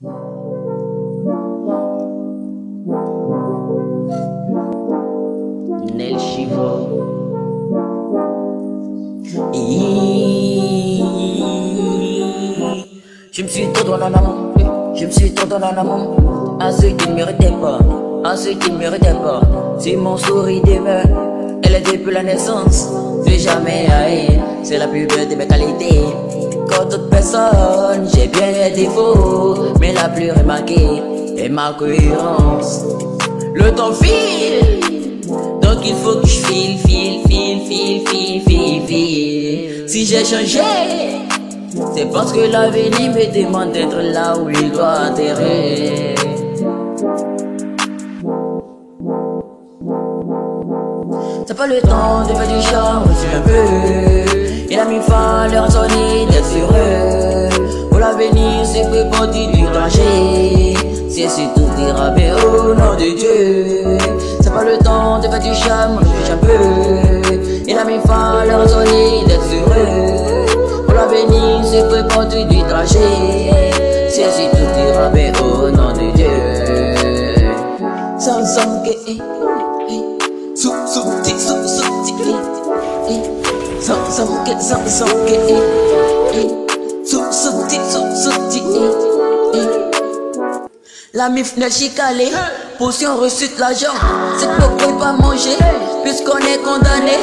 Nel Chivo. Je me suis trop dans l'amour, je me suis trop dans l'amour. À ceux qui ne méritaient pas, à ceux qui ne méritaient pas. C'est mon sourire demain, elle est depuis la naissance. J'ai jamais haï, c'est la plus belle de mes qualités. Quand toute personne, j'ai bien les défauts, mais la plus remarquée est ma cohérence. Le temps file, donc il faut que je file, file, file, file, file, file, file. Si j'ai changé, c'est parce que l'avenir me demande d'être là où il doit atterrir. T'as pas le temps de faire du charme, c'est un peu. C'est partie du trajet. C'est si tout ira bien au nom de Dieu. T'as pas le temps de faire du charme, c'est un peu. Il a mis fin à d'être heureux. Pour l'avenir, c'est que partie du trajet. C'est si tout ira bien au nom de Dieu. Sans sans que. Sou, sou, ti, sou, sou, ti, eh, eh. Som, som, que, som, som, que, eh, eh. Sou, sou, La mif n'est chicalée, potion reçue de l'argent. C'est qu'on pas manger, puisqu'on est condamné.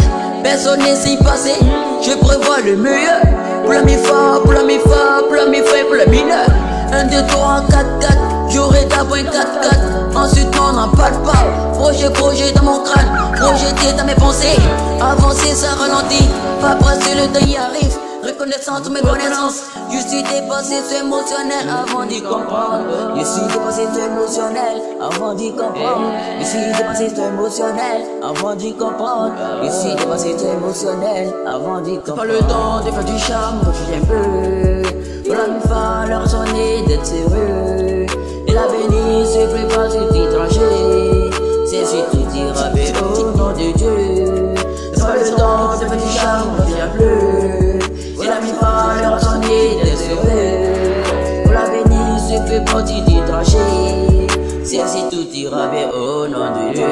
Personne n'est s'y passer, je prévois le meilleur. Pour la mi-fa, pour la mi-fa, pour la mi-fa, pour la mineur. 1, 2, 3, 4, 4, j'aurai un 4, 4. Ensuite, on n'en parle pas. Projet, projet dans mon crâne, projeté dans mes pensées. Avancer, ça ralentit. Pas passer, le temps y arrive. Reconnaissance de mes connaissances. Je suis dépassé, c'est émotionnel avant d'y comprendre. Je suis dépassé, c'est émotionnel avant d'y comprendre. Je suis dépassé, c'est émotionnel avant d'y comprendre. Je suis dépassé, c'est émotionnel avant d'y comprendre. Pas le temps de faire du charme, refuse un peu. Pour la mi-fa, leur sonner d'être sérieux. sorti du danger. C'est ainsi tout ira bien au nom de Dieu.